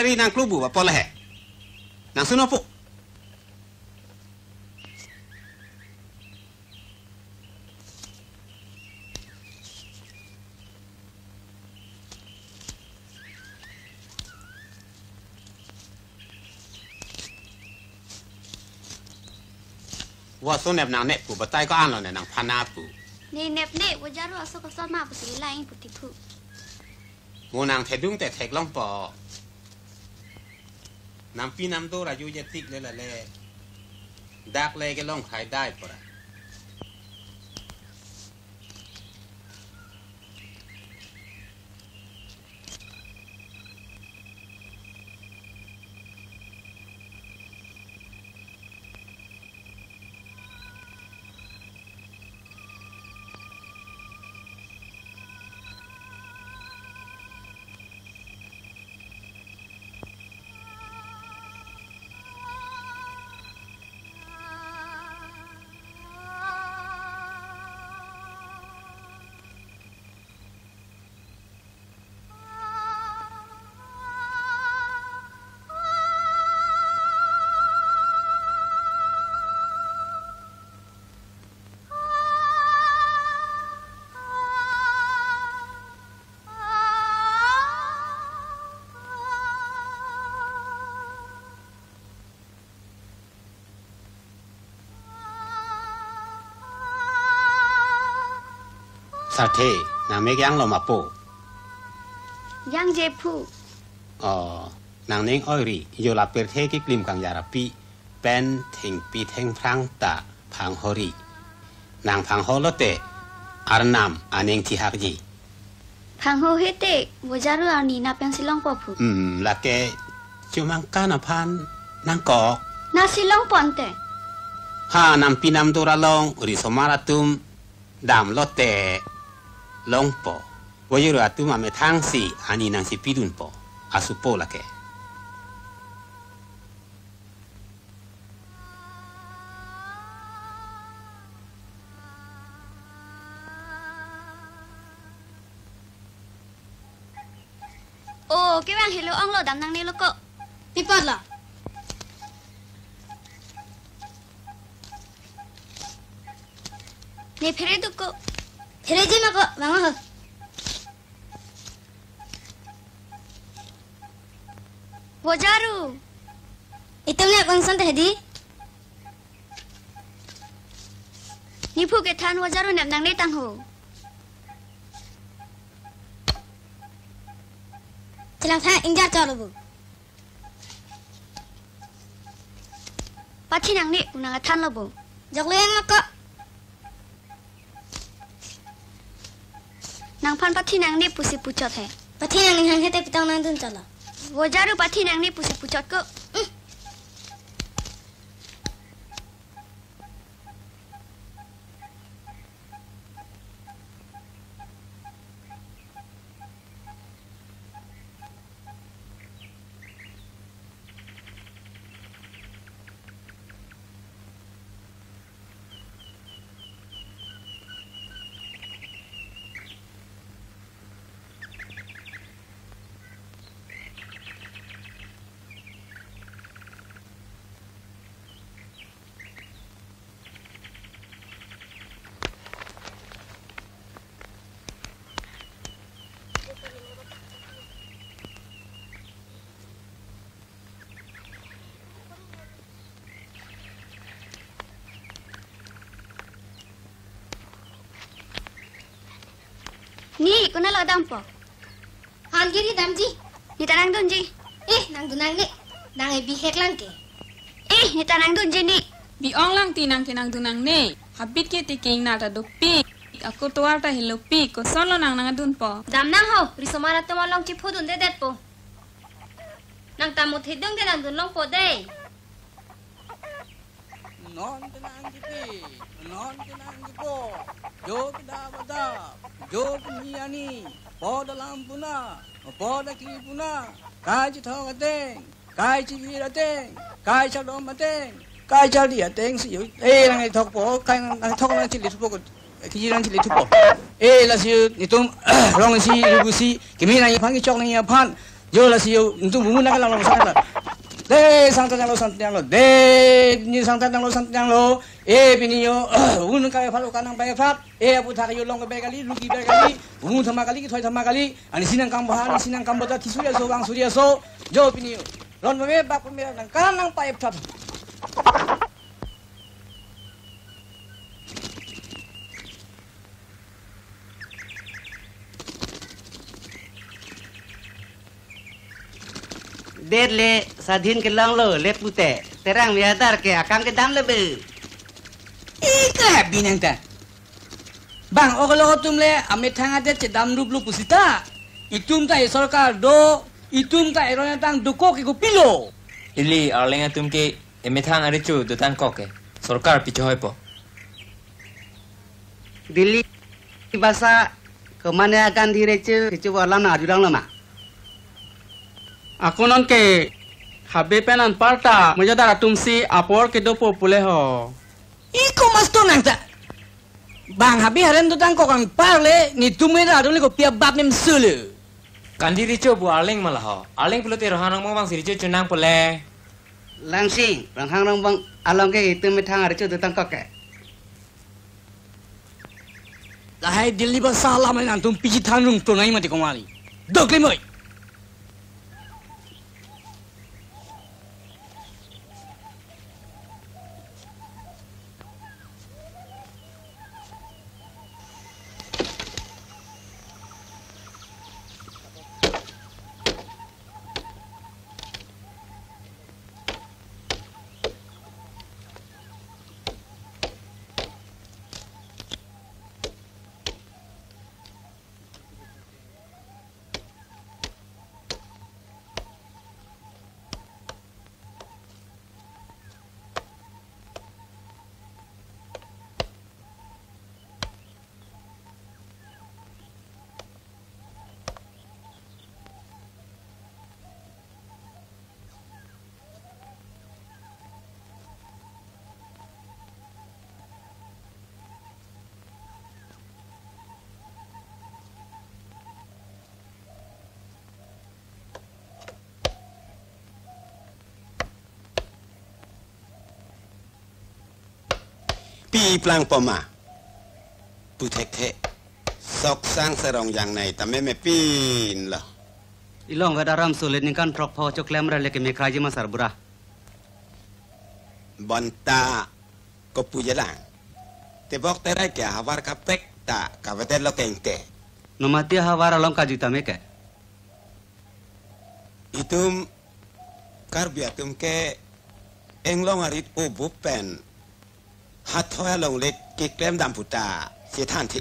beri nang klubu apa lehe. Nang suno puk. Wah, so nep nang nep pu, betai ko an lo nang panah pu. Ni nep nep, wajar lo so ko sama pu sila ing pu tipu. มูนางเทดุ้งแต่เทกล่องปอ น้ำปีน้ำโดรายุยติกเลยละเลยดักเลยก็ล่องขายได้ปะ ละ สัตเทนางเมกยังเรามาโป Yang jepu. อ๋อนางเน้งอ้อยรีโยลาเปรเทกิกลิมกังยาราปีเป็นถิงปีเทงพรังตาพังฮอรีน ลงปอวอยรัตุมาเมทังสีอันนี้นังสีพิดุนปออาสุโอละแกโอ้แกวางเฮลูกอ่องโลดำนังนี่ลูกก็นี่ปอดเหรอนี่เพื่อนดุก็ Hiratin ako, mga ho. Bojaru. Ito na kung saan tahdi? Nipu ke tan wajaru nam nang netang ho. Tilang tha ingja chalubu. Pati nang ni kunang tan lobo. Joglo yang ako. Nang pan pachi nang ni pusi pucot he. Pati nang ning hang hete pitang nang tun chala. Wajaru pachi nang ni pusi 있구나 러담포 한길이 담지 니타 낭돈지 에 낭도 낭네 낭에 비핵 랑게 에 니타 낭돈지 니 비엉 랑티 낭티 낭도 낭네 habit ke te keng na ta aku to ta hello ko solo nang nang dun po. Dam na ho. Ri somara te malong de det po. Nang tamu mo de nang dun long po de. Non de nang non tenang kipo jo kita bada jo niani poda lampuna poda klipuna kai chi thong ateng. Kai chi vi ateng. Kai cha dom ateng. Kai cha di ateng si yu. E lang ai thok po. Kai lang thok lang chi li thupo ko. Ki lang chi li thupo e la si ni rong si ru si. Ki mi lang phang ki chok lang ya phan. Yo la si yu tum bu na lang sa De sang tanyang lo sang tanyang lo. De ni sang tanyang lo sang tanyang lo. E pinio un ka falo kanang pa fat. E eh, apu ta yo long begali lugi begali. Un thama kali ki thoi thama kali. Ani sinang kam bahar sinang kam bota tisuya so bang surya so. Jo pinio. Lon me bak me nang kanang pa fat. dead le sadhin ke long lo le pute. Terang biadar ke akang ke dam lebe. Ika happy ta. Bang ogolo tumle ame thanga de che dam rup lu pusita. Itum ta e sorkar sarkar do itum ta erone tang duko ke go pilo. Ili arlenga tumke eme thang are chu do tang koke. sorkar picho po Dili bahasa ke mana akan direce kecuali lama dalam lama. Non ke habe penan parta mo dara tumsi apor ke do popule ho. Iko mas to nang ta. Bang habi haren do tang ko kang parle ni tume ra do le ko pia bab nem sulu. kandi richo bu arling malaho arling pulo te rohanang mo bang siricho chunang pole Langsing, rang hang rang bang along ke itu metang ada tu tang kok. Lahai dili ba salam nang tum piji thang rung to bi plang poma. Bu tek sok sang serong yang nai tame me pin lo. Ilong ga daram sulit ning kan prok po cok lem ra leke me kaji masar bura bonta ko pu jelang. Te bok te ra ya, ke hawar ka pek ta ka vete lo keng te no mati hawar along ka juta me ke itum kar biatum ke Englong arit ubu pen. ฮัดทอยลงเล็กกิกแกลมดำผุตาเสียท่านทิ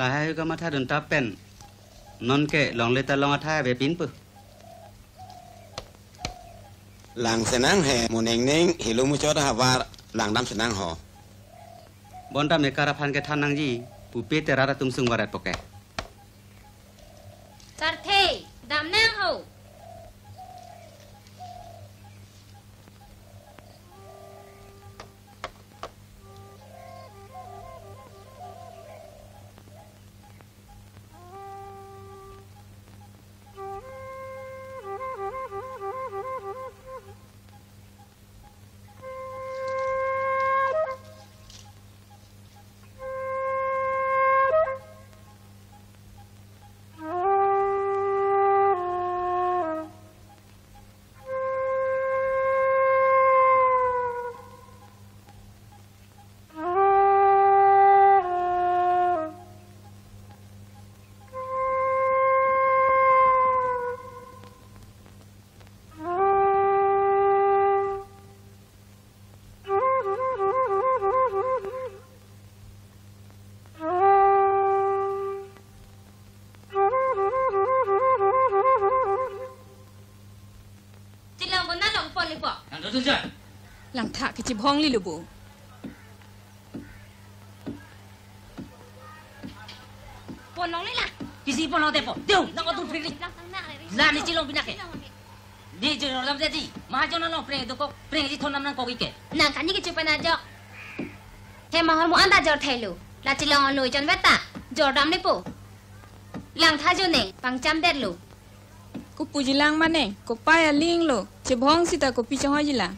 ลายก็มาท่าดนตาเป็นนนเกะลองเลยตาลองท่าไปปิ้นปึหลังสนังแห่หมุนเองนิ่งฮิลุมุชดหาวาหลังดำสนังหอบอนดำเมการพันแกท่านนางยี่ปูเปเตรัาตุมซึงวารัดปกแกจัดเท ভাবছি ভঙলি লব লাংমানে কপাই আলিংলো যে ভং চিতা copy চহাই জিলা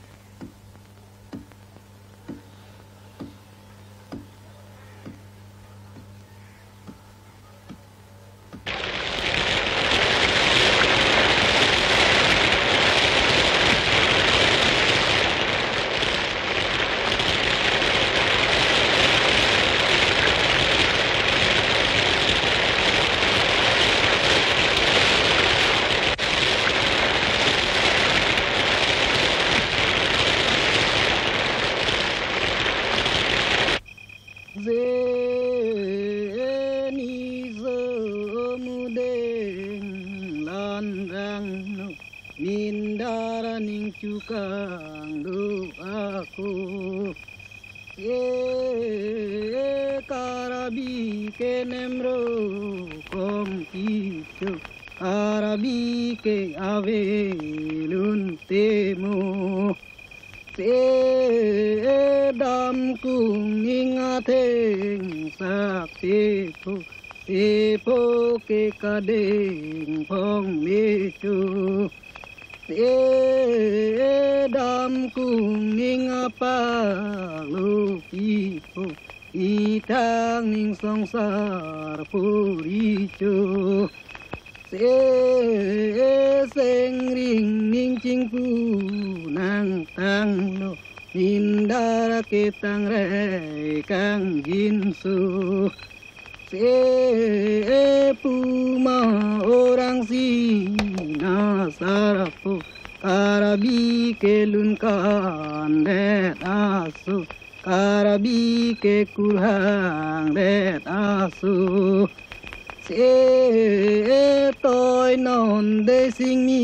se seng ring ning ching pu nang tang no indara ke tang re kang jin su se pu ma orang si, na sarapu karabi ke lun kan de asu karabi ke kurang de asu Ê, tôi non để sing mi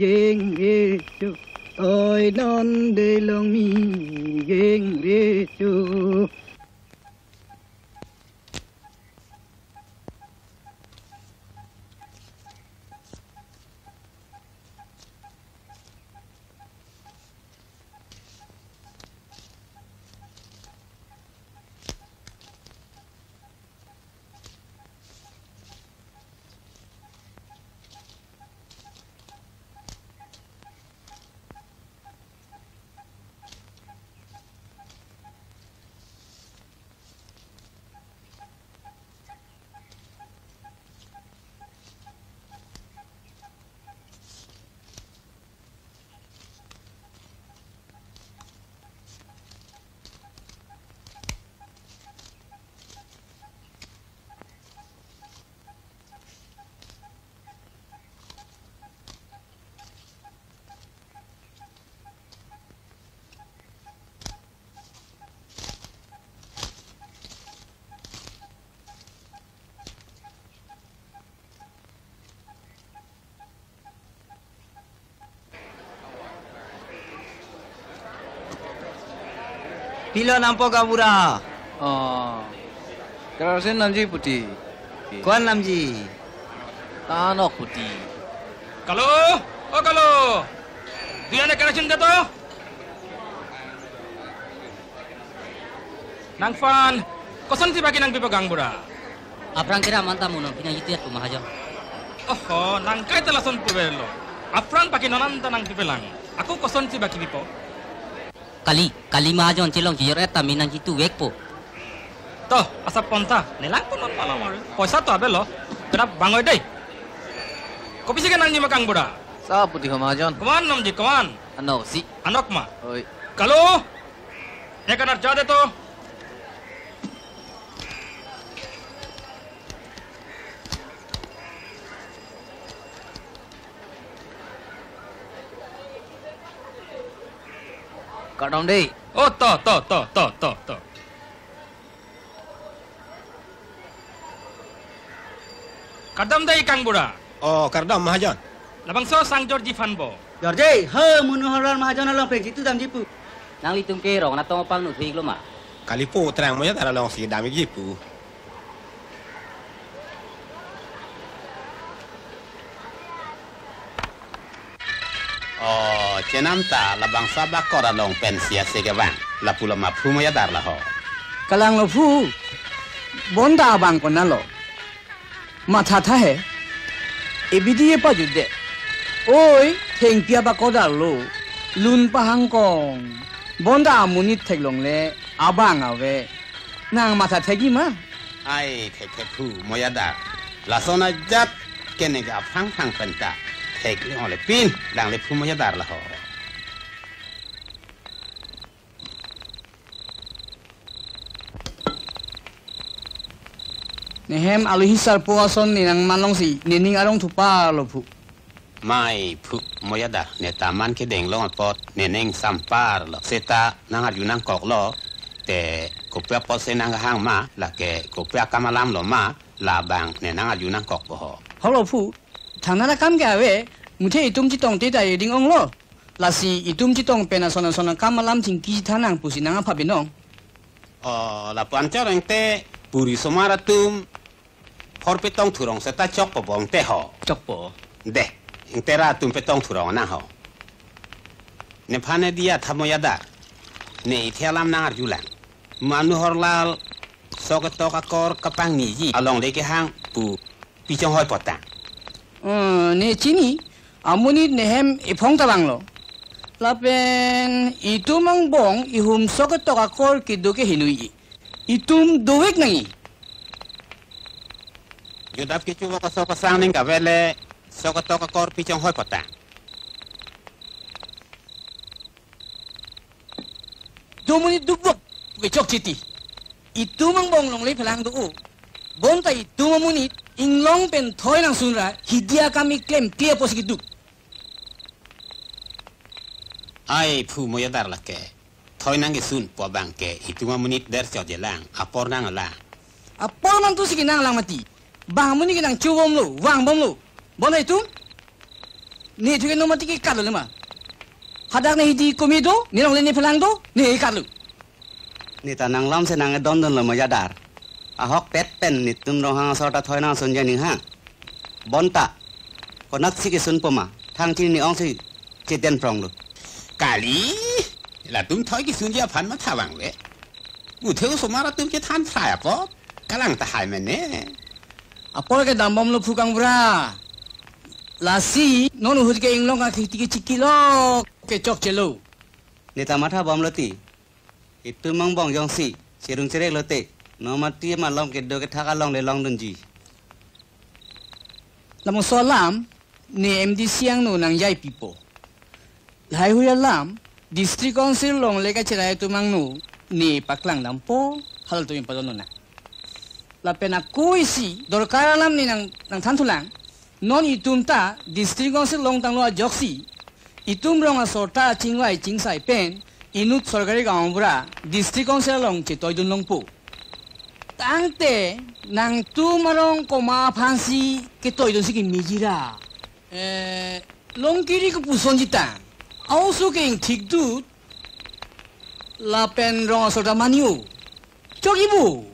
yeng ye chu tôi non để lòng mi yeng re chu Bila nampo kawura. Oh. Karasin namji putih. Kuan namji. Tanok putih. Kalau, oh kalau. Dia nak karasin jatuh. Nang fan, kosong si bagi nang pipegang bura. Aprang kira mantamu nang pinang itu ya tu mahajo. Oh, nang kai telason belo. Afrang pakai nonan tanang pipelang. Aku kosong sih bagi pipo kali kali majon cilong jir eta minan jitu wekpo to asa ponta nelang pun pala mare poisa to abelo kena bangoi dei kopi sige nang nyima kang boda? Sa putih majon kuman namji kuman Ano si? Anok ma? Oi. Kalau ya kanar jade to Kadang deh. Oh, to to to to to to. Kadang deh Kang Bura. Oh, kadang Mahajan. Labang so Sang Georgi Fanbo. Georgi, he munuharan Mahajan alang pergi itu dalam jipu. Nang litung kerong, nato na tong pang Kalipu terang moya ya taralong si dam jipu. ละปุละมาพูมอยดาละหอ Kalang lo phu. Bonda abang ko na lo. Matha tha he. Ebidi e pa jude. Oi, theng pia ba ko da lo. Lun pa hang kong. Bonda amunit thek long le abang awe. Nang matha thegi ma. ไอ้เทคเทพูมอยดา ละโซนาจัดเกนกาพังพังเป็นตาเทคเลยอเลยปินดังเลยพูมอยดาละหอ Nehem alu hisar po ason ni nang manlong si nining arong thupa lo phu. ไม่พุมอยดาเนตามันเคเด้งลงปอดเนเน่งซัมปาร์ลเซตานางอายุนางกอกลอแต่กูเปียปอเซนางหางมาละแกกูเปียกามาลามลมาลาบังเนนางอายุนางกอกบ่ฮอ Ho lo phu. Thang na kam ga we. Muthe itum chi tong te da ding ong lo. La si itum chi tong pena sona sona kam malam ting ki thanang pu thana ra kam ge awe muthe itum chi tong te da yeding ong lo la si itum chi tong pe na sona sona kam lam ching ki thana ang pusi nang phabe nong o la pan cha rang te puri somara tum phor pe tong thurong sa ta chok bong te ho chok po de te ra tum pe tong thurong na ho ne phane dia thamo yada ne ithialam nang ar julang manuhor lal sok tok akor kapang ni ji along le ke hang pu pichong hoi potang ne chini amuni nehem ifong ta banglo lapen itum ang bong ihum sokot to ka kol kiduke hinui itum duwek nangi yudap kichu ka so ka sang ning ka vele sokot to ka kor pichong hoi pota domuni dubok ke chok chiti itum ang bong long le phelang du Bontai duma munit inglong pen thoi nang sunra hidia kami klaim tia posik duk. Ai phu moya dar lakke. Thoi nang sun po bangke ituma munit der sio je lang apor nang la. Apor man tu sikinang lang mati. Bang muni kinang cium lo wang bom lo. Bontai tu? Ni tu ke mati ke kalu lema. Hadak ne hidi komido, ni rong le ne do, ni kalu. Ni tanang lam senang nang e don don lo moya dar. Ahok pet pen ni tum ro hang sorta thoi nang son janing hang. Bonta. Ko nak si ke sun poma. Thang chi ni ong si chi ten prong lo. กาลีละตุ้มถอยกิสุนยาพันมาทาวังเวกูเทวสมาระตุ้มจะทานสายปอกำลังตายมันเนี่ย Apol ke dambam lo fukang bra. Lasi non uhud ke inglong ka kiti ke cikilo ke chok chelo. Ni ta matha bom lo ti. Itu mang bong yong si. Sirung cerek lo No mati ma long ke do ke thaka long le long dun ji. Lamong solam ni MD siang no nang yai pipo. Lai huya lam district council long le ka chirai tu mang no ni paklang dampo hal tu yung padono na. La pena kuisi dorkar alam ni nang nang tantulang non itum ta district council long tang lo joksi itum rong a sorta chingwai chingsai pen inut sorgari gaombra district council long chitoy dun long po. 땅 때, 낭 두마롱 꼬마 판시, 게또 이런 식이 미지라. 에, 롱기리그 부손지 땅, 아우소갱 틱두, 라펜롱아솔다마니우, 저기부! 뭐.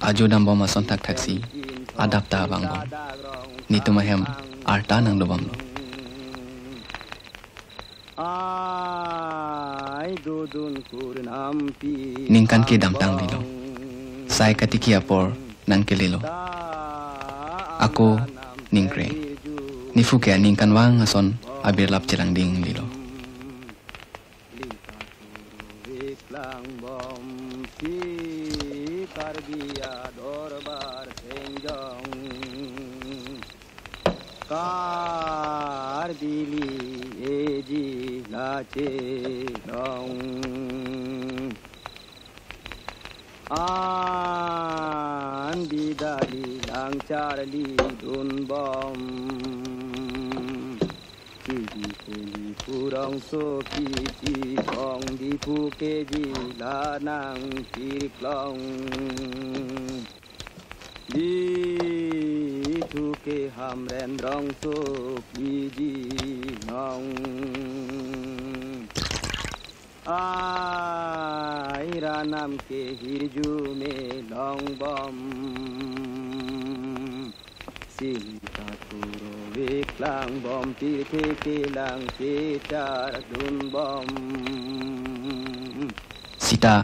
Aju nambo masuk tak taksi, adap ta bangbo. Ni tu mahem arta nang lubam lo. Ningkan ki damtang dilo. Saya katiki apor nang kelilo. Aku ningkre. Nifu ke ningkan wang ason abir lap celang ding lilo. chi đông à, an đi đà đi lang cha đi đun bom. Chi đi phu đi phu rong so chi chi con đi phu kê di la nang, chi long. Đi thu kê ham ren rong so chi di nong. আইরা নামকে হিরজুমে লং চিন্তা করো বিকলাং বম তীর্থে কিলাং সীতার দুন সিতা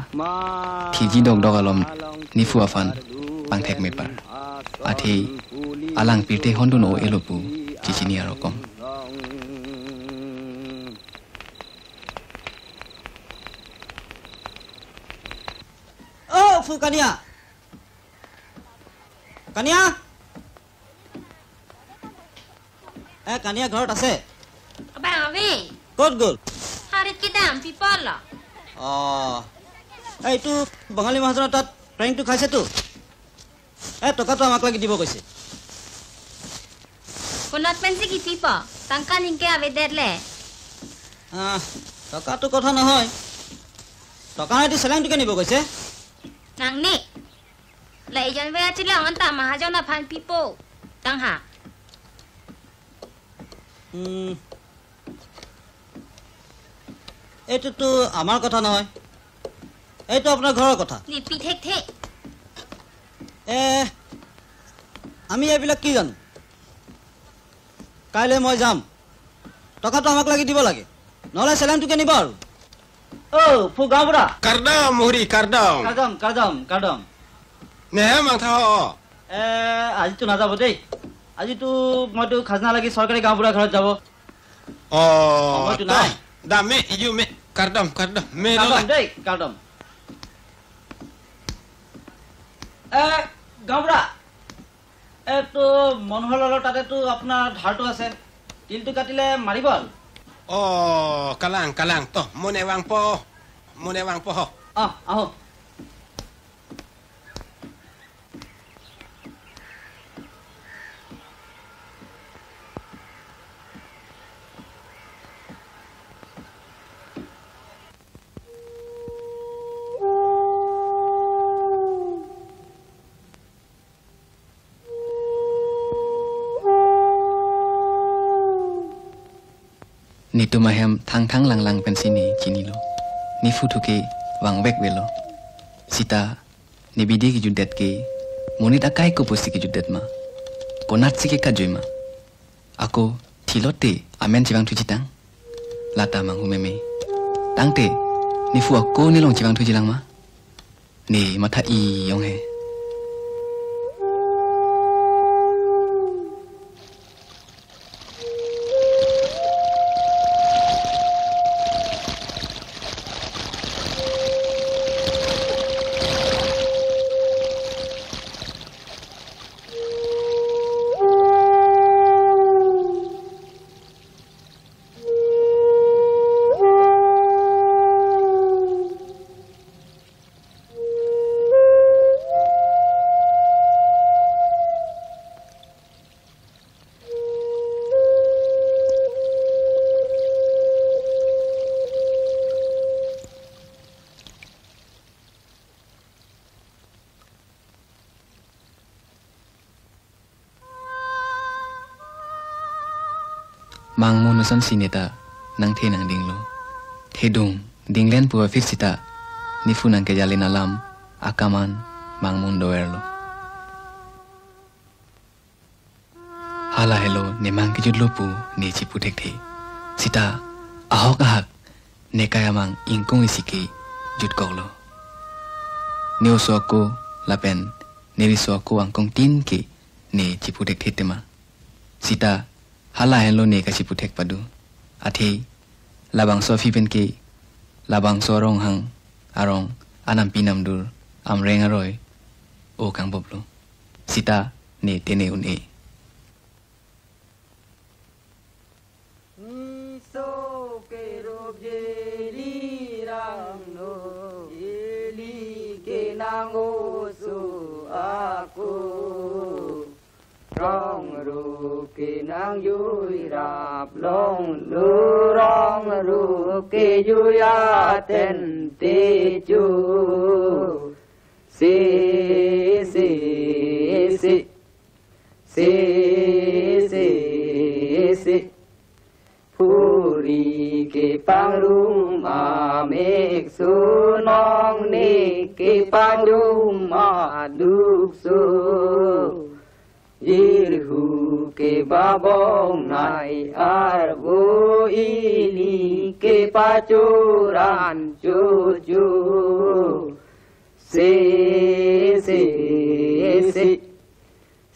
থিজি দক দগালম নিফুয়াফান পাংথেক মেপার আথে আলাং পিরতে হন্ডুনো এলোপু চিচিনিয়া রকম। এইটো বঙালী মহাজনৰ তাত খাইছেতো টকাটো আমাক লাগি দিব কৈছে. আহ, টকাটো কথা নহয়। টকা নাইতো চেলেংটোকে নিব কৈছে? Nang ni. La ijan we achilang anta mahajona phan people. Tang ha. উম, এইটোতো আমাৰ কথা নহয় এইটো আপোনাৰ ঘৰৰ কথা Ni pi thek thek. এ আমি এইবিলাক কি জানো কাইলৈ মই যাম টকাটো আমাক লাগি দিব লাগে নহ'লে চেলেংটোকে নিব আৰু গাঁও বুঢ়া Kardam, Muhri, kardam. কাৰ্ডম কাৰ্ডম কাৰ্ডম Nehe mang thaho. এ আজিতো নাযাব দেই আজিতো মইতো খাজনা লাগি চৰকাৰী গাঁও বুঢ়া ঘৰত যাব সময়টো toh. নাই। Dah, me, you, me. Kardam, kardam. Me, কাৰ্ডম lola. দেই কাৰ্ডম এ গাঁও বুঢ়া এইটো মনোহৰৰ তাতেতো আপোনাৰ ধাৰটো আছে তিলটো কাটিলে মাৰিব আৰু Oh, kalang, kalang. Toh, munewang po. Munewang po. Oh, aho. Ni tu mahem thang thang lang lang pen sini chini lo ni fu thu ke wang bek velo sita ni bidi ki judet ke monit akai ko posi ki judet ma. Konat si ke ka joima ako thilote amen chibang thu chitang lata mang hu meme tangte ni fu ako ni long chibang thu chilang ma. Ni matha i yong he Mang mangmu nuson sineta nang the nang dinglo thedung dinglen puwa fir sita nifu nang kejalin alam akaman mang mangmun doerlo hala helo nemang ke judlo pu nechi putek the sita ahok ahak mang ingkung isiki jut koglo neo suaku lapen neri suaku angkong tin ki ne chiputek tema. sita hala hello ne ka chi pu thek padu. Athi labang so fi pen ki labang so rong hang arong anam pinam dur am reng aroy o kang boblo. Sita ne tene un e nong ne ke pangruma duk su Irhu ke babong nai ar bu ini ke pacuran cucu Se se se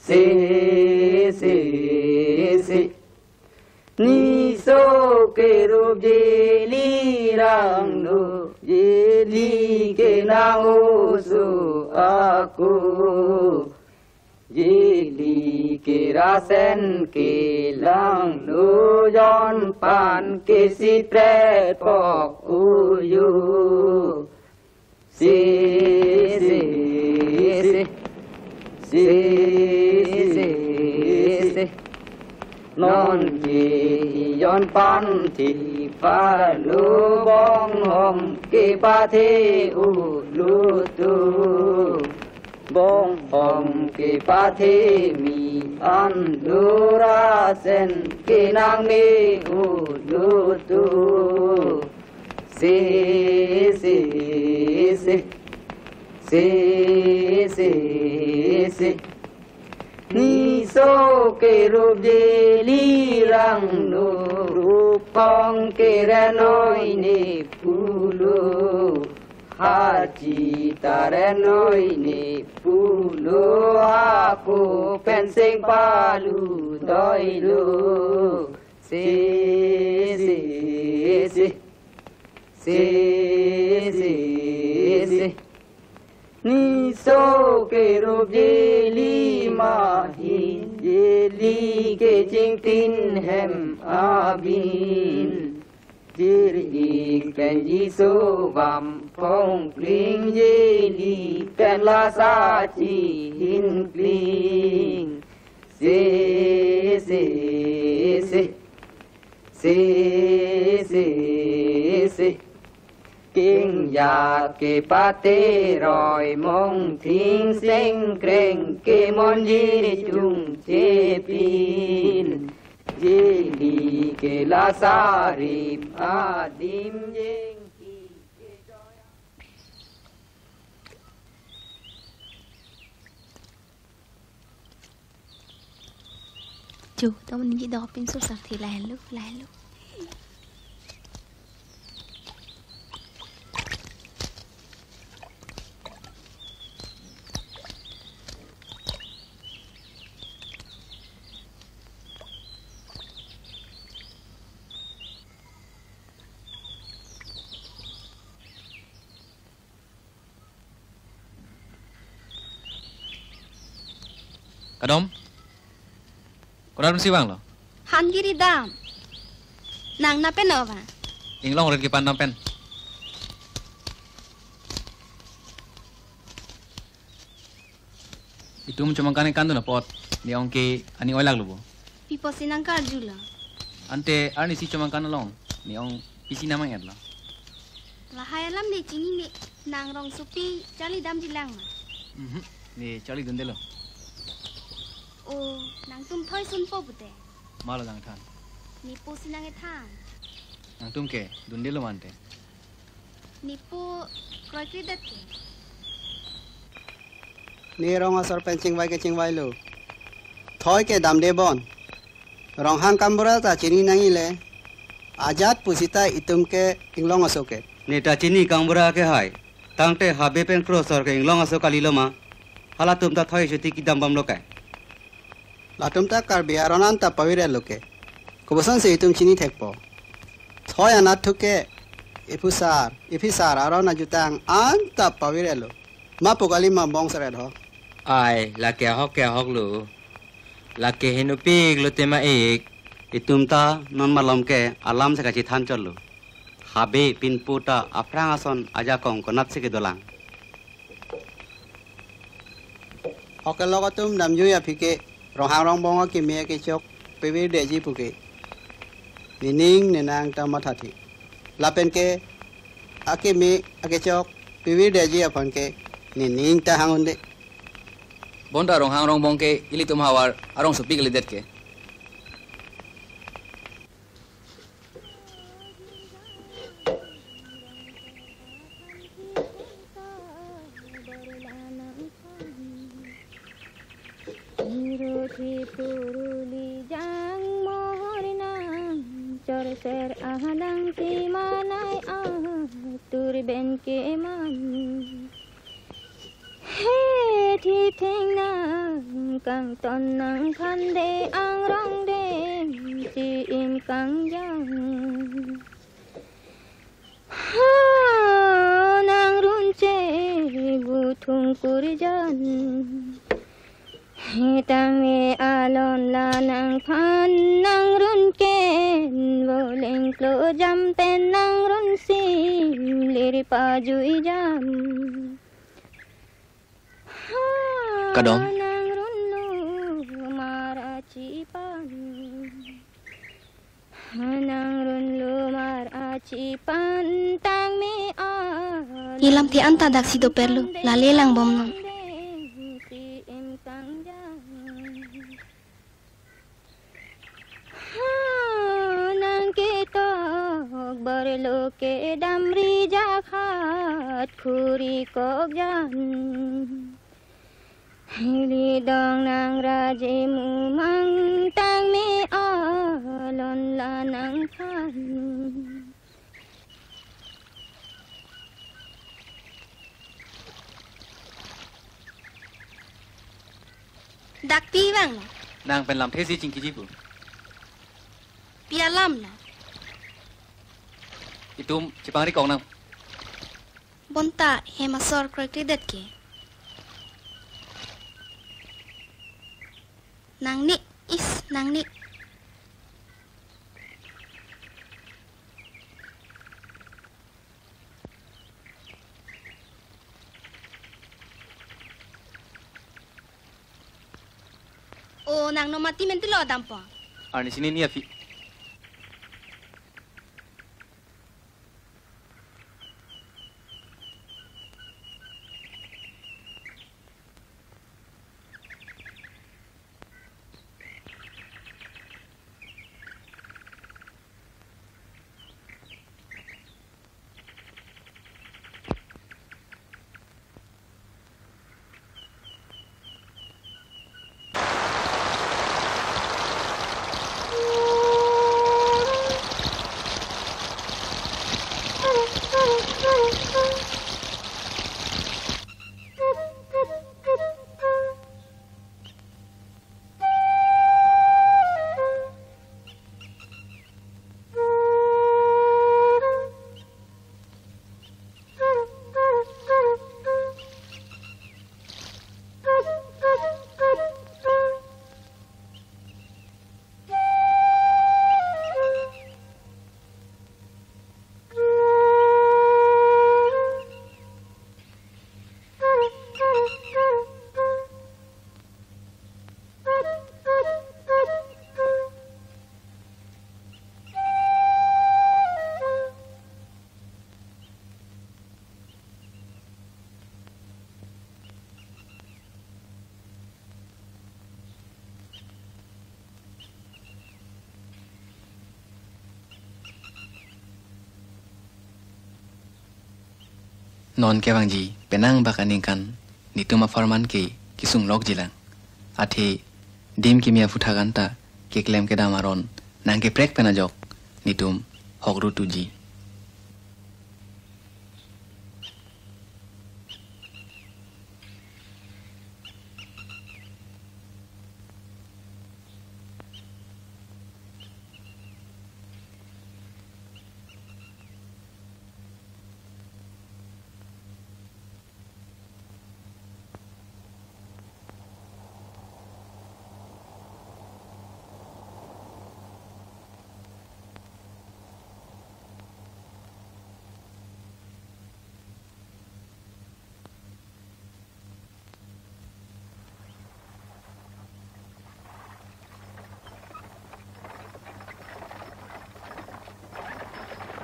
se se se ni so kero jeli rangno jeli kenango so aku jeli kerasen kelang no jon pan kesi pret pok uyu si si si si non chi yon pan thì pha lu bong hom ki pa thi u lu tu. Bong hom ki pa thi mi an lu ra sen ki nang ni u lu tu. Si si si si si si. Niso ke rup jeli rang no rupong ke renoi ne pulo haji tarenoi ne pulo aku penseng palu doilo. Se se se se se se ni so ke ro je li ma hi je li ke ching tin hem abin, jir i ken ji so vam phong kling je li ken la sa chi hin kling se se se se se se kinh già kỳ pa tê rồi mong thiên sinh kinh kê mon di chung chê pin di đi kê la sa rim a dim jeng Chú, tao mình nghĩ đó pin số sạc thì là lúc, là lúc Kadom? Mesti bang lo? Han giri dam. Nang na penova. Ing long red kipan pen. Itu cuma kane kandu na pot. Ni ongke ani oilag lubo. Pipo sinang karjula. Ante arni si cuma kana long. Ni ong isi nama yat lo. Lahaya lam de chini me nang rong supi jali dam jilang ma. Ni chali dende lo. โอนางตุ้มถอยซุนโฟบุเตมาละนางท่านนิปูสินางท่านนางตุ้มเกดุนเดลมันเตนิปูกรอยกิดเตนี่รองอสรเป็นชิงไว้กับชิงไว้ลูถอยเกดำเดบอนรองหางคำบราตาชินีนางอีเลอาจาดพูสิตาอิตุมเกอิงลองอสุเกนี่ตาชินีคำบราเกหายตั้งแต่ฮาเบเป็นครัวสรเกอิงลองอสุกาลีลมา Hala tum ta thoi shuti ki dambam lokai. Latum Karbi আৰু অনান তাপাৱিৰে লোকে কবচোন C তুমি চিনি থাকিব থয় আনাত থোকে ইফু sir আৰু নাজুতাং আন তাপাৱিৰে লোক মা পগালি মা বংশৰে ধ আই লাকে হকে হক লো লাকে হেনো পিক লোতে মা এক ইতুম নন মালমকে আলাম চেকাচি থান চললো হাবে পিনপুটা আফ্রাং আসন আজা কং কনাত সেকে দলাং অকে লগত তুম দামজুই আফিকে รอนาจุตังอันตาปวิเรลโลมาปกาลิมาบองสระดอ ai là kẻ hóc kẻ hóc lũ là kẻ hình pi lũ tên mà ích Itum ta non malom ke alam se kachi than cholu. Habe pin puta aprang ason aja kong konat se ke dolang. ฮอกเกลก็ตุ้มนำยุยพิเกรองหางรองบองก็กิเมียกิชกไปวิเดจีปุเกนินิงเนนางตามาทัติลาเป็นเกอากิมีอากิชกไปวิเดจีอพันเกนินิงตาหางอุนเด bonta rong hang rong bong ke ili tum hawar arong supi ke lidet ke দেখি পুরুলি জাং মোহর নাম চরসের আহাদাং কি মানাই আহ তোর বেনকে মান হে thi thang nang càng ton nang khan de ang rong de chi in càng yang ha nang run che bu thung kur jan Hitangi alon la nang phan nang run ken Boleng klo jam pen nang run sim Liri pa jui jam Kadong. Nang run lu mara cipan Nang run lu mara cipan Tang mi al Ilam ti anta dak sido perlu. Lale lang bom বরলোকে ডামরি জাখাত খুরি কগজান হিলি দং নাং রাজে মুমাং তাং মে অলন লানাং খান ดักปีบ้างนางเป็นลำเทศจริงกิจิบุปีละลำนะ itum chipang ri kong nang Bonta hema sor kroy kridet ke. Nang ni is nang ni. Oh, nang no mati menti lo dampo. ar ni sini ni afi non ke bang ji penang bakaning kan nituma farman ke kisung lok jilang ate dim kimia futhagan ta ke klem ke damaron prek pena jok nitum hokru tu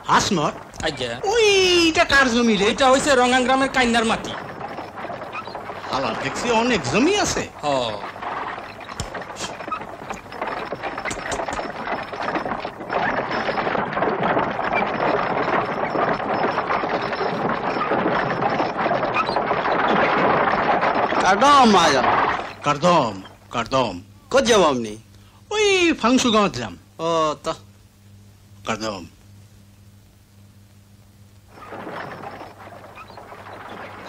ji হাসমত আজ্ঞা। ওইটা কার জমি রে? এটা হয়েছে রঙাং গ্রামের কাইনার মাটি। হালার দেখছি অনেক জমি আছে। হ। কারদম আজা কারদম কারদম। কত যাব আপনি? ওই ফাংশু গাঁৱত যাম। ও তা। কারদম।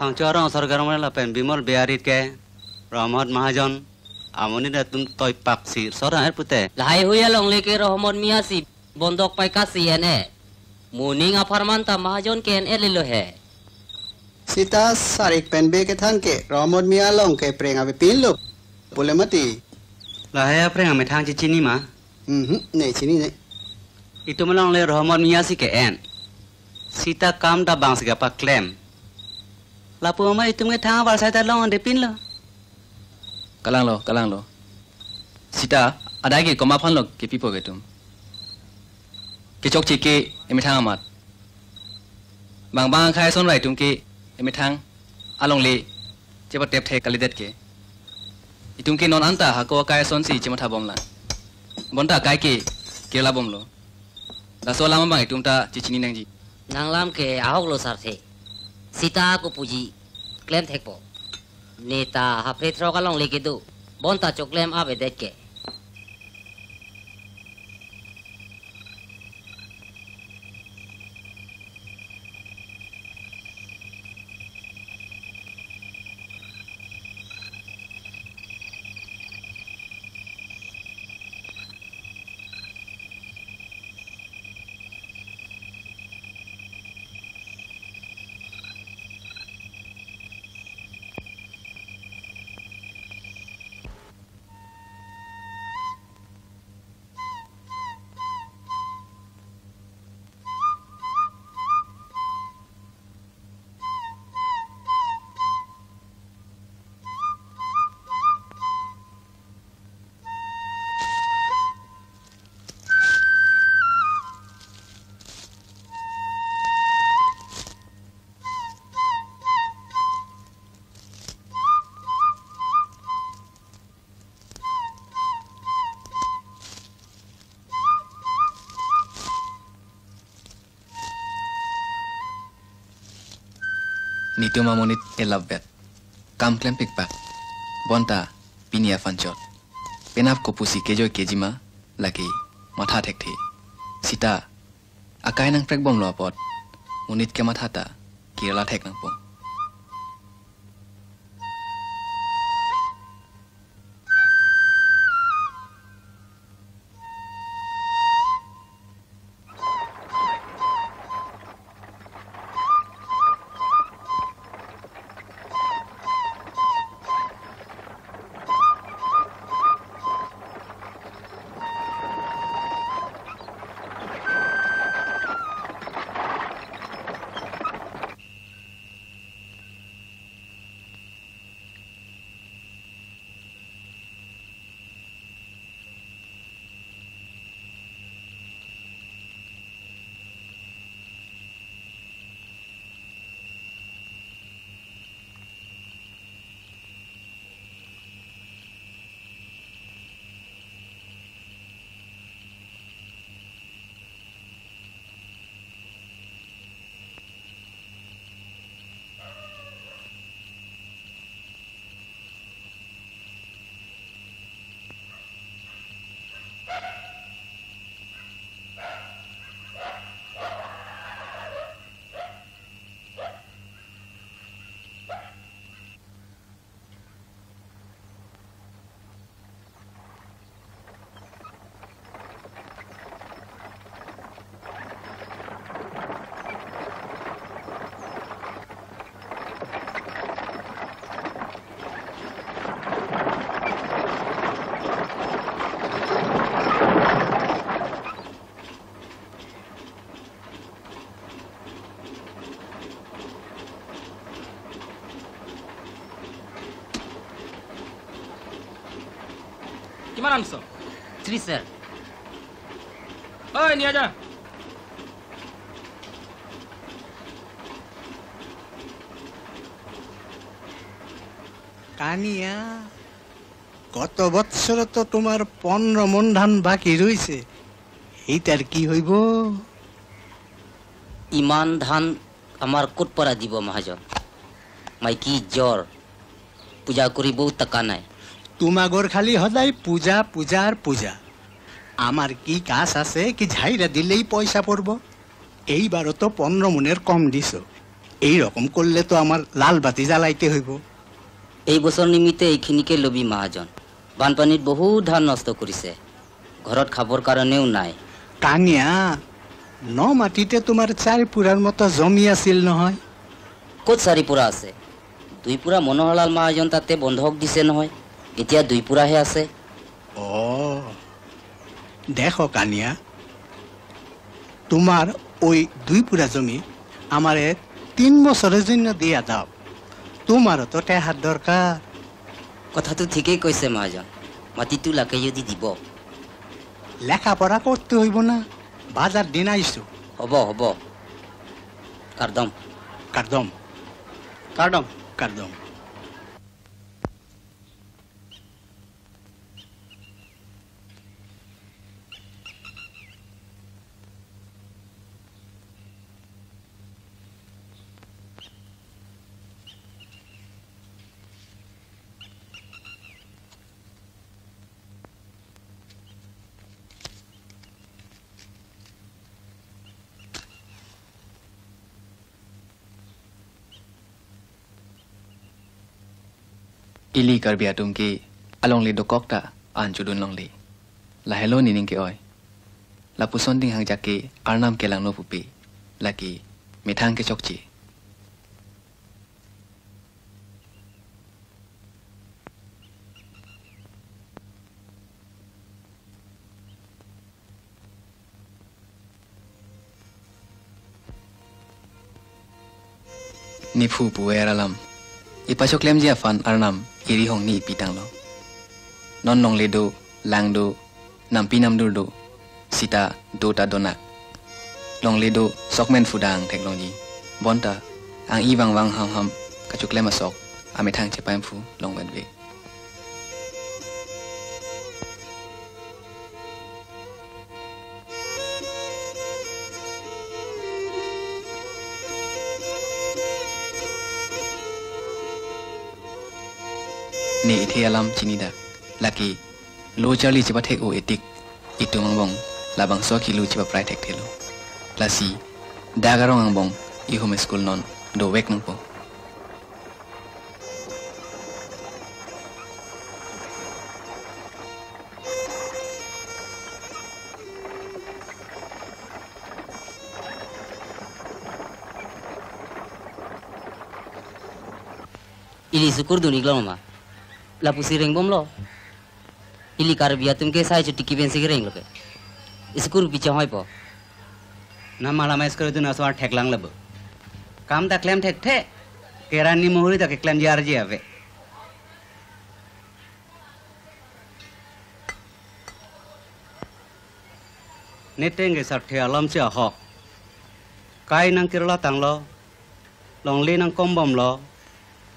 সংসাৰৰ চৰকাৰ লাপেন। বিমল বেয়াৰীকে ৰহমত মহাজন আমনি নেতুন তই পাকচি চৰাহে পুতে লাহে হুয়া লংলিকে ৰহমত মিয়াচি বন্ধক পাই কাচি এনে। মুনিং আফাৰমান তা মহাজন কেন এলিলহে সীতা সারিক পেনবে কে থানকে রহমদ মিয়া লঙ্কে প্রেম আবে পিন লোক। বলে মতি। লাহে আপনি আমি থান চিনি মা? হুম নে চিনি নে ইতো মলা অনলে রহমদ মিয়া সিকে এন। সীতা কাম দা বাংস গপা ক্লেম। Lapu ma itu nge thang sai ta long de pin lo kalang lo kalang lo sita ada ge koma phan lo ke pipo ge tum ke chok chi ke emi thang amat bang bang khai son rai tum ke emi thang along le ba tep the kalidet ke itum ke non anta ha ko kai son si je ma tha bom la bonta kai ke ke la bom lo la so la ma bang itum ta chi chini nang ji Nang lam ke ahok lo sar সীতাকে পুজি claim থাকব নেতা হাফ্রে থ্রগালং লিখে দু বন্তা চোখ ক্লেম আবে দেখে নিতু মামনিত এ লাভ বেট কামক্লেম পিকপাক বন্তা পিনিয়া ফাঞ্চত পেনাফ কপুচি কেজয় কেজিমা লাগি মাথা ঠেক ঠেকঠি চিতা আকাই নাং প্ৰেক বম লোৱা পথ মুনিতকে মাথা তা কেৰেলা ঠেক নাপাওঁ আনছ থ্রি স্যার ঐ নিয়ে যা। কানিয়া গত বৎসর তো তোমার পনেরো মন ধান বাকি রয়েছে এইটার কি হইব? ইমান ধান আমার ক'ত পৰা দিব মহাজন? মাইকী জ্বৰ পূজা কৰিবও টকা নাই। তোমাগর খালি সদায় পূজা পূজার পূজা। আমার কি কাজ আছে কি ঝাইরা দিলেই পয়সা পড়ব এইবারও তো পনেরো মনের কম দিছ। এই রকম করলে তো আমার লাল বাতি জ্বালাইতে হইব। এই বছৰ নিমিত্তে এইখিনিকে ল'বি মহাজন। বানপানীত বহুত ধান নষ্ট কৰিছে। ঘৰত খাবৰ কাৰণেও নাই। কানিয়া ন মাটিতে তোমাৰ চাৰ পুৰাৰ মতো জমি আছিল নহয়। ক'ত চাৰি পুৰা আছে? দুই পুৰা মনোহৰলাল মহাজন তাতে বন্ধক দিছে নহয়। এতিয়া দুই পুৰাহে আছে। দেখো কানিয়া তোমার ওই দুই পুরা জমি আমারে তিন বছরের জন্য দিয়া দাও তোমারও তো টেহার দরকার কথাটো ঠিকেই কৈছে মহাজন। মাটিটো লাগে যদি দিব। লেখাপড়া করতে হইব না? বাজার দিন আইসো হ'ব হ'ব। কাৰদম। কাৰদম কাৰদম কাৰদম ili karbia tum ki, along le dokok ta, an chudun long le la hello ni ning ke oi. La puson ding hang jaki arnam ke lang no pupi la ki mithang ke chokchi ni phu pu era lam. อีปัจจุบันเจ้าฟันอารนามอีริหงนี่ปีตังลอนอนนองเลดูลังดูนัมปีนัมดูดูสิตาดูตาดนักลองเลดูซกแมนฟูดังเทคโนโลยีบอนตาอังอีวังวังฮัมฮัมกัะจุกเลมาสอกอเมทังเจปามฟูลองเวนเว ni ithe alam chini dak laki lo charli chiba thek o etik itu mangbong labang so ki lu chiba prai thek thelo lasi dagarong angbong i home school non do wek nang po ili syukur duni glo mama la pusi bom lo ili kar bia tum ke sai chuti kiben si reng lo ke iskur piche hoi po na mala mai skor dun aswa thek lang lab kam da klem thek the keran ni mohuri da ke klem jar ji ave neteng ge sat the alam che ho kai nang kirla tang lo longlin nang kombom lo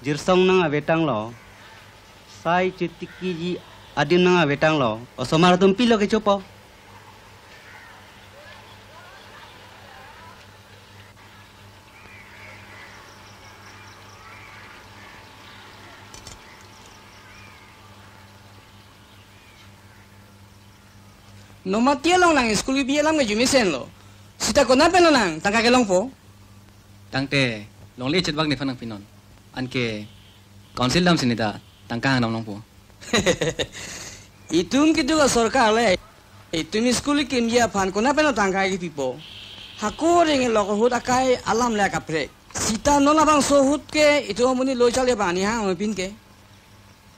jirsong nang ave tang lo sai chitiki ji adim nanga wetang lo osomar dum pilo ke chopo Noma tielong lang school bi lang ga jumisen lo. Sita ko napen lo lang tangka kelong po. Tangte long lechet bag ni fanang pinon. Anke council dam sinita tangka nong nong po Itum kitu ka sorkar le. Itum school kim ya fan ko na pala tangka ke pipo. Hako ring lo ko hut akai alam le ka pre. Sita no na bang so hut ke itu muni lo chale bani ha mo pin ke.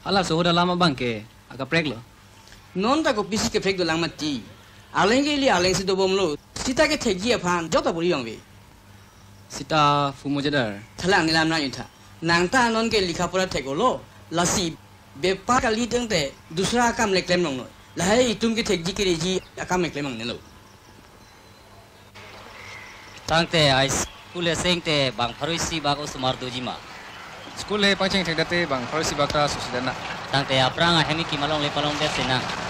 ala so hoda lama bang ke aga prek lo Non ta ko pisi ke prek do lang mati. Aleng ke li aleng si do bom lo. Sita ke thegi ya fan jota buri yong be. sita fu mo jadar Thalang ni lam na yun tha. Nang ta non ke likha pura theko lo. Lasi bepa ka li teng te दूसरा काम ले claim नong no Lahai tum ki thek ji ki reji akam ekle mang nelo. Tangte ai skule sengte bang pharuisi bago sumar dojima. Skul he pangcheng thek date bang pharuisi bakta susidana. Tangte apranga hemi ki malong le palong de sena. Không kẹ Không kẹ ra si Không kẹ ra ni Không kẹ ra thong Không kẹ ra bi Không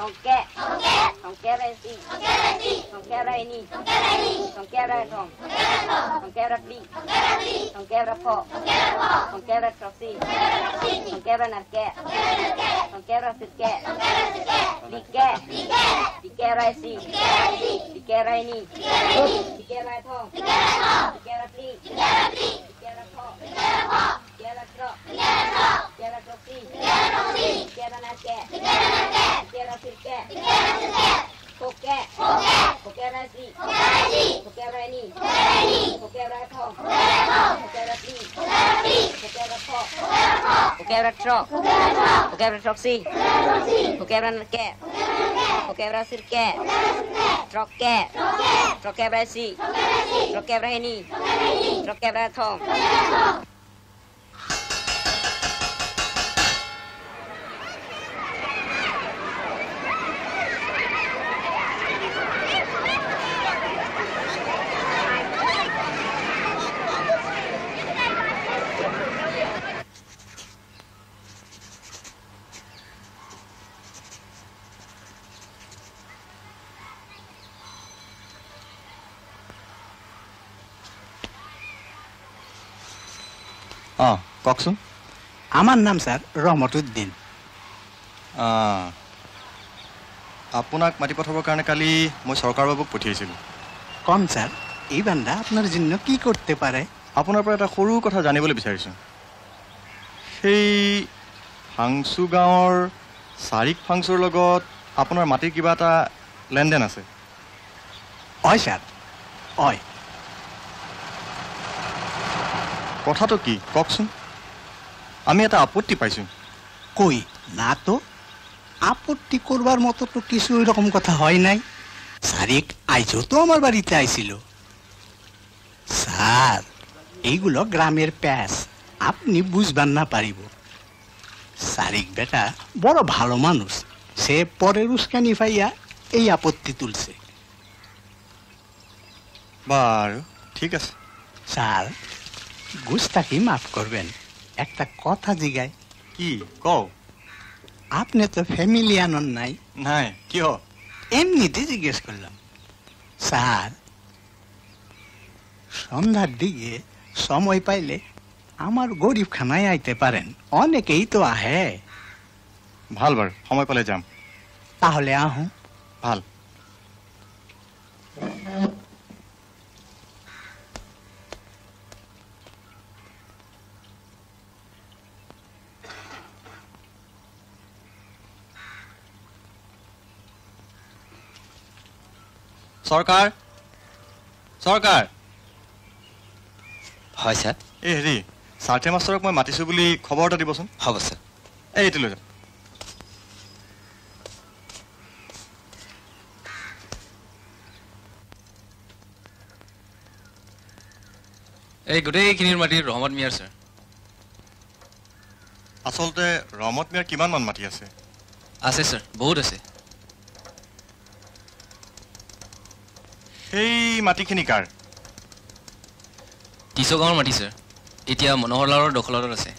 Con qué? Con qué? Con qué vestir? Con qué vestir? Con qué venir? Con qué venir? Con qué razón? Con qué razón? Con qué repli? Con qué repli? Con qué repo? Con qué repo? Con qué retrocir? Con qué retrocir? Con qué benarqué? Con qué benarqué? Con qué resirqué? Con qué resirqué? Diqué? Diqué? Diqué raisi? Diqué raisi? Diqué raini? Diqué raini? Diqué razón? Diqué razón? Diqué repli? Diqué repli? Diqué repo? Diqué repo? Pokebra Troxy. Pokebra Nake. Pokebra Sirke. Troke. Trokebra Si. Trokebra Heni. Trokebra Thong. কওকচোন। আমাৰ নাম sir ৰহমতুদ্দিন। অঁ আপোনাক মাতি পঠাবৰ কাৰণে কালি মই চৰকাৰ বাবুক পঠিয়াইছিলোঁ। কম sir এই বান্দা আপনাৰ জন্য কি কৰতে পাৰে? আপোনাৰ পৰা এটা সৰু কথা জানিবলৈ বিচাৰিছোঁ। সেই ফাংচু গাঁৱৰ চাৰিক ফাংচুৰ লগত আপোনাৰ মাটিৰ কিবা এটা লেনদেন আছে। হয় স্যাৰ হয় কথাটো কি? কওকচোন। আমি এটা আপত্তি পাইছোঁ। কই? না তো। আপত্তি করবার মতো তো কিছু এরকম কথা হয় নাই। সারিক আইজও তো আমার বাড়িতে আইছিল। স্যার এইগুলো গ্রামের প্যাস আপনি বুঝবার না পারিব। সারিক বেটা বড় ভালো মানুষ। সে পরের উস্কানি পাইয়া এই আপত্তি তুলছে। বাৰু ঠিক আছে। স্যার গুস্তাকি মাফ করবেন। একটা কথা জিগায় কি? কও। আপনি তো ফ্যামিলি আনন নাই। নাই কিয় এমনিতে জিজ্ঞেস করলাম স্যার সন্ধ্যার দিকে সময় পাইলে আমার গরিব খানায় আইতে পারেন। অনেকেই তো আহে। ভালো বাৰু সময় পালে যাম। তাহলে আহো। ভালো। চৰকাৰ চৰকাৰ হয় ছাৰ এই হেৰি চাৰ্টে মাষ্টৰক মই মাতিছোঁ বুলি খবৰ এটা দিবচোন। হ'ব ছাৰ এই এইটো লৈ যাওক এই গোটেইখিনিৰ মাটি ৰহমত মিয়াৰ ছাৰ আচলতে ৰমত মিয়াৰ কিমানমান মাটি আছে? আছে ছাৰ বহুত আছে। সেই মাটিখিনি কাৰ? টিচ গাঁৱৰ মাটি ছাৰ। এতিয়া মনোহৰলালৰ দখলত আছে।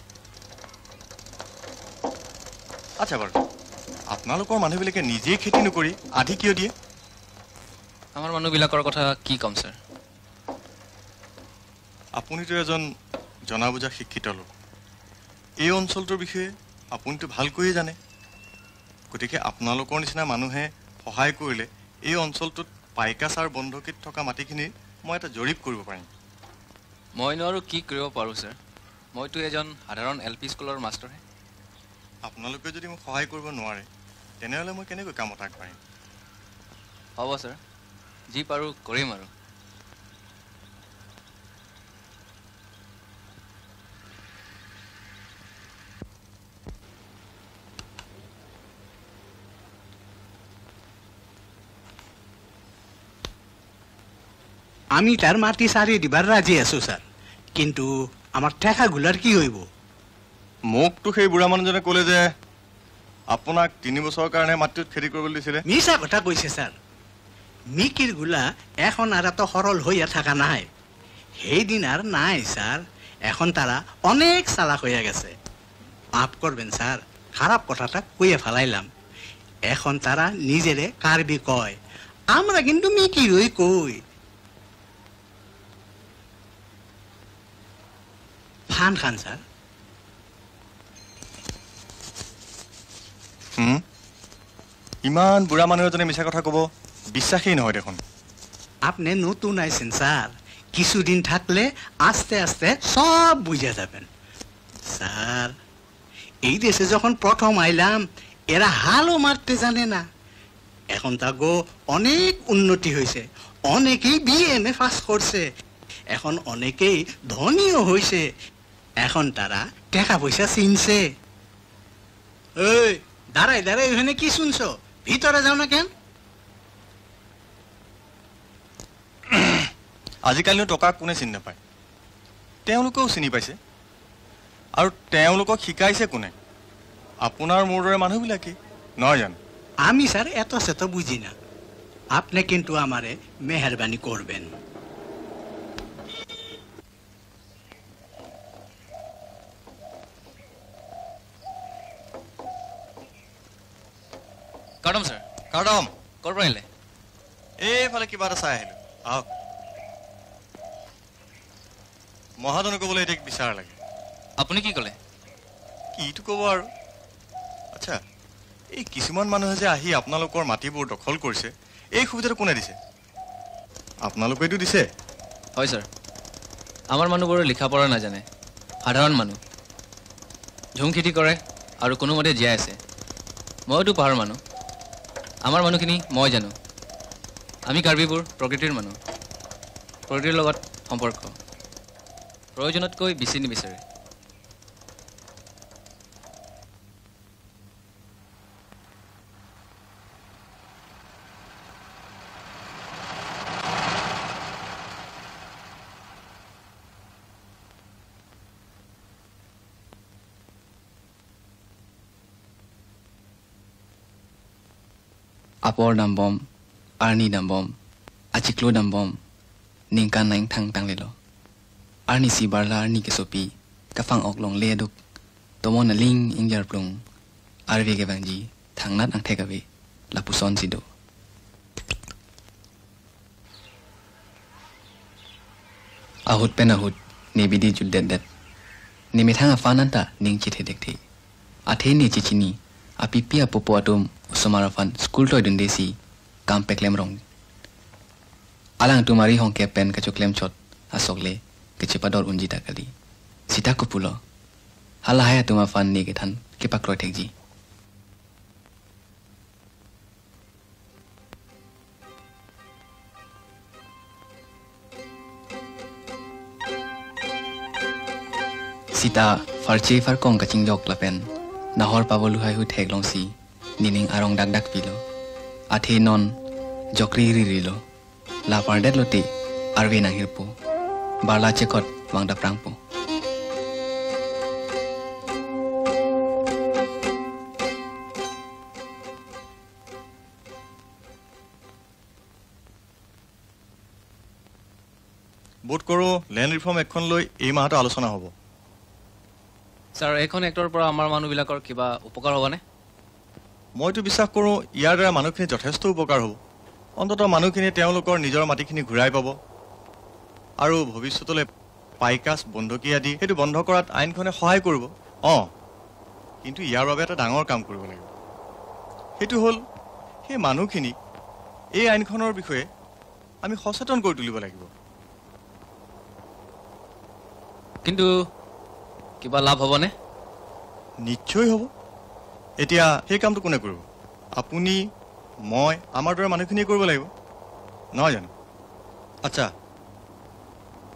আচ্ছা বাৰু আপোনালোকৰ মানুহবিলাকে নিজেই খেতি নকৰি আধি কিয় দিয়ে? আমাৰ মানুহবিলাকৰ কথা কি ক'ম ছাৰ? আপুনিতো এজন জনা বুজা শিক্ষিত লোক। এই অঞ্চলটোৰ বিষয়ে আপুনিতো ভালকৈয়ে জানে। গতিকে আপোনালোকৰ নিচিনা মানুহে সহায় কৰিলে এই অঞ্চলটোত পাইকাচাৰ বন্ধকীত থকা মাটিখিনিৰ মই এটা জৰীপ কৰিব পাৰিম। মইনো আৰু কি কৰিব পাৰোঁ ছাৰ? মইতো এজন সাধাৰণ এল পি স্কুলৰ মাষ্টৰহে। আপোনালোকে যদি মোক সহায় কৰিব নোৱাৰে তেনেহ'লে মই কেনেকৈ কামত আগবাঢ়িম হ'ব ছাৰ। যি পাৰোঁ কৰিম আৰু। আমি তার মাটি সারি দিবার রাজি আছো স্যার কিন্তু আমার ঠেকাগুলার কি হইব? মোকতো সেই বুঢ়া মানুহজনে ক'লে যে আপোনাক তিনি বছৰৰ কাৰণে মাটিটোত খেতি কৰিবলৈ দিছিলে। মিছা কথা কৈছে ছাৰ। মিকিৰ গোলা এখন আর সরল হইয়া থাকা নাই। সেইদিন আর নাই স্যার এখন তারা অনেক চালাক হইয়া গেছে মাফ করবেন স্যার খারাপ কথাটা কইয়া ফেলাইলাম। এখন তারা নিজেরে কারবি কয়। আমরা কিন্তু মিকিরই কই। ফান খান স্যার হুম? ইমান বুঢ়া মানুহ এজনে মিছা কথা ক'ব বিশ্বাসেই নহয় দেখোন। আপনি নতুন আইছেন স্যার কিছুদিন থাকলে আস্তে আস্তে সব বুঝে যাবেন। স্যার এই দেশে যখন প্রথম আইলাম এরা হালও মারতে জানে না। এখন তা অনেক উন্নতি হয়েছে অনেকেই বিএমএ পাস করছে এখন অনেকেই ধনীও হয়েছে এখন তারা টাকা পয়সা চিনছে। এই দাঁড়াই দাঁড়াই ওখানে কি শুনছো? ভিতরে যাও না কেন? আজিকালিনো টকা কোনে চিনি নাপায়? তেওঁলোকেও চিনি পাইছে। আৰু তেওঁলোকক শিকাইছে কোনে? আপোনাৰ মোৰ দৰে মানুহবিলাকেই নহয় জানো? আমি স্যাৰ এত সেত বুঝি না। আপনি কিন্তু আমাৰে মেহৰবানি কৰবেন কাৰ্ডম ছাৰ কাৰ্ডম ক'ৰ পৰা আহিলে এইফালে কিবা এটা চাই আহিলোঁ। আহক। মহাজনে ক'বলৈ এতিয়া বিচাৰ লাগে। আপুনি কি ক'লে? কিটো ক'ব আৰু। আচ্ছা এই কিছুমান মানুহে যে আহি আপোনালোকৰ মাটিবোৰ দখল কৰিছে এই সুবিধাটো কোনে দিছে? আপোনালোকেতো দিছে। হয় ছাৰ আমাৰ মানুহবোৰে লিখা পঢ়া নাজানে। সাধাৰণ মানুহ। ঝুম খেতি কৰে আৰু কোনোমতে জীয়াই আছে। মইতো পাহাৰ মানুহ। আমাৰ মানুহখিনি মই জানো। আমি কাৰ্বিবোৰ প্ৰকৃতিৰ মানুহ। প্ৰকৃতিৰ লগত সম্পৰ্ক। প্ৰয়োজনতকৈ বেছি নিবিচাৰে। Apor dam bom arni dam bom achiklo dam bom ningka naing thang tang lelo arni si barla arni ke sopi ka phang ok long le duk tomon na ling ingjar plung arve ke bangji thang nat ang theka be la puson si do ahut pen ahut ne bidi jul det det ni mi thang afananta ning chi the dek the athe ni chi chi ni api pia usamarafan school toy dun desi kam peklem rong alang tumari hong ke pen ka choklem chot asokle ke chepador unji takali sita kupulo hala haya tuma fan ni ke than ke pakroi thekji sita farche far kong ka chingjok lapen nahor pabolu hai hu thek long si নিনিং আৰং ডাক ডাক পিলো আঠে non জক্ৰি ৰি ৰিলো লাপাৰ্ডেত লতি আৰ্ভি নাহিৰ পু Bourla চেকত বাংদা প্ৰাং পু বোধ কৰো land reform এখন লৈ এই মাহতে আলোচনা হ'ব। ছাৰ এইখন এক্টৰ পৰা আমাৰ মানুহবিলাকৰ কিবা উপকাৰ হ'বনে? মইতো বিশ্বাস কৰোঁ ইয়াৰ দ্বাৰা মানুহখিনি যথেষ্ট উপকাৰ হ'ব। অন্ততঃ মানুহখিনিয়ে তেওঁলোকৰ নিজৰ মাটিখিনি ঘূৰাই পাব। আৰু ভৱিষ্যতলৈ পাইকাছ বন্ধকী আদি সেইটো বন্ধ কৰাত আইনখনে সহায় কৰিব। অঁ কিন্তু ইয়াৰ বাবে এটা ডাঙৰ কাম কৰিব লাগিব। সেইটো হ'ল সেই মানুহখিনিক এই আইনখনৰ বিষয়ে আমি সচেতন কৰি তুলিব লাগিব। কিন্তু কিবা লাভ হ'বনে? নিশ্চয় হ'ব। এতিয়া সেই কামটো কোনে কৰিব? আপুনি মই আমাৰ দৰে মানুহখিনিয়ে কৰিব লাগিব। নহয় জানো? আচ্ছা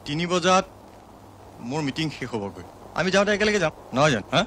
তিনি বজাত মোৰ মিটিং শেষ হ'বগৈ। আমি যাওঁতে একেলগে যাম। নহয় জানো? হা?